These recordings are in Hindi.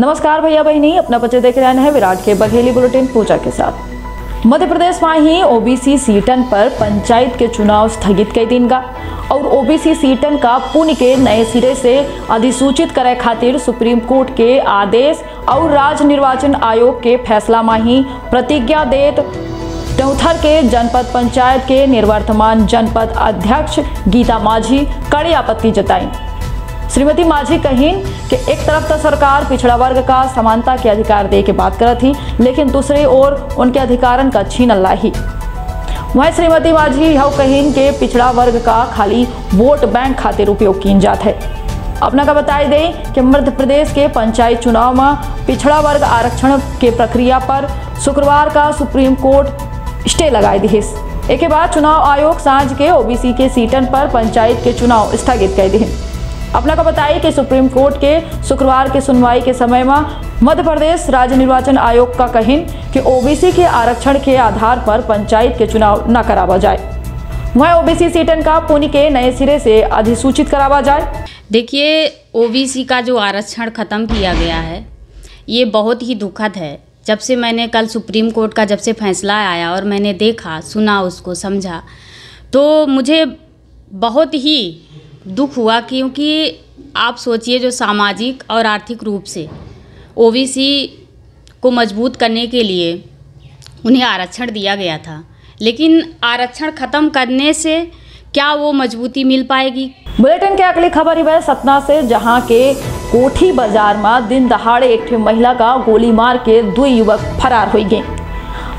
नमस्कार भैया बहनी, अपना बच्चे देख रहे हैं विराट के बघेली बुलेटिन पूजा के साथ। मध्य प्रदेश में ही ओबीसी सीटन पर पंचायत के चुनाव स्थगित कई दिन का और ओबीसी सीटन का पुण्य के नए सिरे से अधिसूचित करे खातिर सुप्रीम कोर्ट के आदेश और राज्य निर्वाचन आयोग के फैसला में ही प्रतिज्ञा देत टौथर के जनपद पंचायत के निर्वर्तमान जनपद अध्यक्ष गीता माझी कड़ी आपत्ति जताई। श्रीमती माझी कहीन कि एक तरफ़ तो सरकार पिछड़ा वर्ग का समानता के अधिकार दे के बात करत थी लेकिन दूसरी ओर उनके अधिकारन का छीन अल्लाह ही। वहीं श्रीमती माझी यह कहीन के पिछड़ा वर्ग का खाली वोट बैंक खातिर उपयोग की जात है। अपना का बताई दें कि मध्य प्रदेश के पंचायत चुनाव में पिछड़ा वर्ग आरक्षण के प्रक्रिया पर शुक्रवार का सुप्रीम कोर्ट स्टे लगाए दी एक बाद चुनाव आयोग साँझ के ओबीसी के सीटन पर पंचायत के चुनाव स्थगित कर दिए अपना को बताइए कि सुप्रीम कोर्ट के शुक्रवार के सुनवाई के समय में मध्य प्रदेश राज्य निर्वाचन आयोग का कहिन कि ओबीसी के आरक्षण के आधार पर पंचायत के चुनाव न करावा जाए। वह ओबीसी सीटन का पुण्य के नए सिरे से अधिसूचित करावा जाए। देखिए ओबीसी का जो आरक्षण ख़त्म किया गया है, ये बहुत ही दुखद है। जब से मैंने कल सुप्रीम कोर्ट का जब से फैसला आया और मैंने देखा, सुना उसको, समझा तो मुझे बहुत ही दुख हुआ क्योंकि आप सोचिए जो सामाजिक और आर्थिक रूप से ओबीसी को मज़बूत करने के लिए उन्हें आरक्षण दिया गया था। लेकिन आरक्षण ख़त्म करने से क्या वो मजबूती मिल पाएगी? बुलेटिन के अगली खबर है सतना से, जहाँ के कोठी बाज़ार में दिन दहाड़े एक महिला का गोली मार के दो युवक फरार हो गए।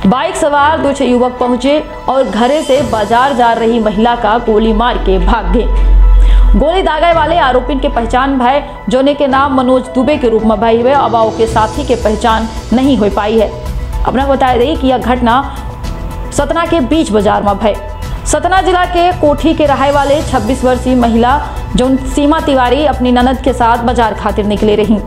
बाइक सवार दो छह युवक पहुँचे और घरे से बाज़ार जा रही महिला का गोली मार के भाग गए। गोली दागे वाले आरोपी की पहचान भय, जोने के नाम मनोज दुबे के रूप में भई हुए अबाओ के साथी के पहचान नहीं हो पाई है। अपना बताया गई कि यह घटना सतना के बीच बाज़ार में भय। सतना जिला के कोठी के रहाय वाले 26 वर्षीय महिला, जो सीमा तिवारी अपनी ननद के साथ बाज़ार खातिर निकले रही।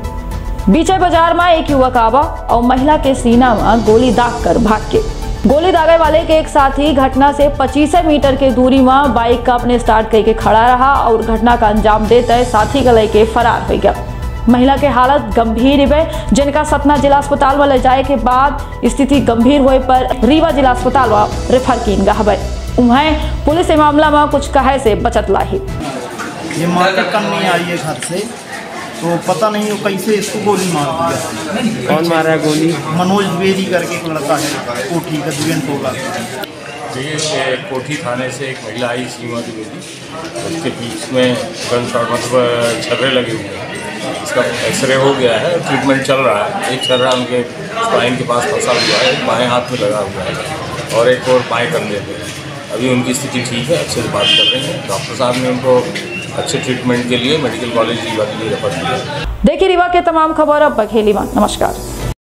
बीचे बाज़ार में एक युवक आवा और महिला के सीना में गोली दाग कर भाग के गोली दागे वाले के एक साथी घटना से 25 मीटर के दूरी में बाइक का अपने स्टार्ट करके खड़ा रहा और घटना का अंजाम देते साथी का लेके फरार हो गया। महिला के हालत गंभीर है जिनका सतना जिला अस्पताल में ले जाए के बाद स्थिति गंभीर हुए पर रीवा जिला अस्पताल में रेफर की गए उन्हें पुलिस मामला में कुछ कहे से बचत लाही। ये मार्केट करने आई है से। तो पता नहीं वो कैसे इसको गोली मार दिया कौन मारा है गोली? मनोज द्विवेदी करके एक लड़का है कोठी का दुबेन होगा। देखिए कोठी थाने से एक महिला आई सीमा द्विवेदी। उसके बीच में गन शॉट मतलब छर्रे लगे हुए हैं। इसका एक्सरे हो गया है ट्रीटमेंट चल रहा है। एक छर्रा उनके स्पाइन के पास फंसा हुआ है बाएँ हाथ में लगा हुआ है। और एक और बाएँ कंधे पे अभी उनकी स्थिति ठीक है अच्छे से बात कर रहे हैं। डॉक्टर साहब ने उनको अच्छे ट्रीटमेंट के लिए मेडिकल कॉलेज रीवा के लिए रेफर किया देखिए रीवा के तमाम खबर अब बघेली नमस्कार।